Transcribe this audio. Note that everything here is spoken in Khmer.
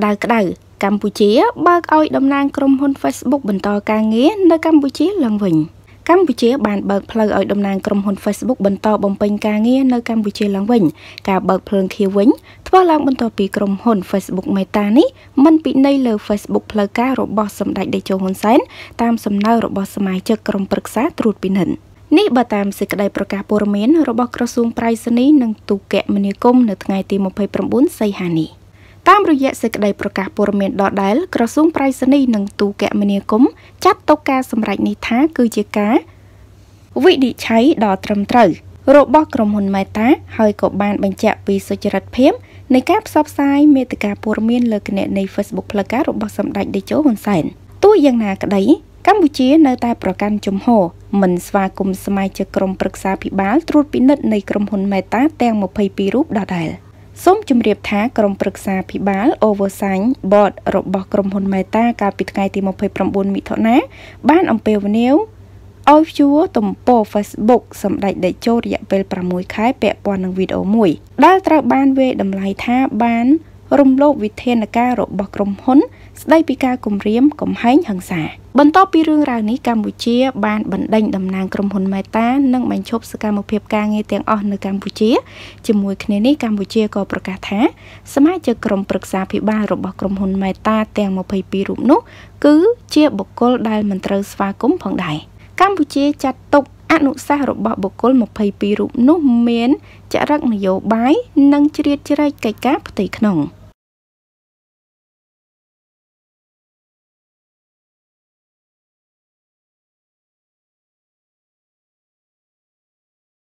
ក្តៅក្តៅកម្ពុជាបើកឲ្យតំណាងក្រុមហ៊ុន Facebook បន្តការងារនៅកម្ពុជាឡើងវិញកម្ពុជាបានបើកផ្លូវឲ្យតំណាងក្រុមហ៊ុន Facebook បន្តបំពេញការងារនៅកម្ពុជាឡើងវិញការបើកភ្លើងខៀវវិញធ្វើឡើងបន្ទាប់ពីក្រុមហ៊ុន Facebook Meta នេះមិនពិន័យលើ Facebook ផ្លូវការរបស់សម្ដេចតេជោហ៊ុនសែនតាមសំណើរបស់សមាជិកក្រុមប្រឹក្សាត្រួតពិនិត្យនេះបើតាមសេចក្តីប្រកាសព័ត៌មានរបស់ក្រសួងប្រៃសណីនិងទូរគមនាគមន៍នៅថ្ងៃទី29សីហានេះ តាមរយៈសេចក្តីប្រកាសព័ត៌មានដដែលក្រសួងប្រៃសណីនិងទូរគមនាគមន៍ចាត់ទុកការសម្រេចនេះថាគឺជាការវិនិច្ឆ័យដ៏ត្រឹមត្រូវរបស់ក្រុមហ៊ុន Meta ហើយក៏បានបញ្ជាក់ពីសុចរិតភាពនៃការផ្សព្វផ្សាយមេតិការព័ត៌មានលើគណនី Facebook ផ្លូវការរបស់សម្ដេចតេជោហ៊ុនសែនទោះយ៉ាងណាក្តី កម្ពុជានៅតែប្រកាន់ជំហរមិនស្វាគមន៍សមាជិកក្រុមប្រឹក្សាភិបាលត្រួតពិនិត្យនៃក្រុមហ៊ុន Meta ទាំង22រូបដដែល សូមជម្រាបថាក្រុមប្រឹក្សាភិបាល Oversight Board របស់ក្រុមហ៊ុន Meta កាលពីថ្ងៃទី29មិថុនាបានអំពាវនាវឲ្យជួទំព័រ Facebook សម្ដេចតេជោរយៈពេល6ខែពាក់ព័ន្ធនឹងវីដេអូមួយដែលត្រូវបានវាយតម្លៃថាបានរំលោភវិធានការរបស់ក្រុមហ៊ុន ស្ដីពីការគំរាមកំហែងហិង្សា បន្ទាប់ពីរឿងរ៉ាវនេះកម្ពុជាបានបណ្ដេញតំណាងក្រុមហ៊ុន Meta និងបញ្ឈប់សកម្មភាពការងារទាំងអស់នៅកម្ពុជាជាមួយគ្នានេះកម្ពុជាក៏ប្រកាសថាសមាជិកក្រុមប្រឹក្សាភិបាលរបស់ក្រុមហ៊ុន Meta ទាំង22រូបនោះ គឺជាបុគ្គលដែលមិនត្រូវស្វាគមន៍ផងដែរកម្ពុជាចាត់ទុកអនុសាសន៍របស់បុគ្គល22រូបនោះមានចរិតនយោបាយនិងជ្រៀតជ្រែកកិច្ចការផ្ទៃក្នុង។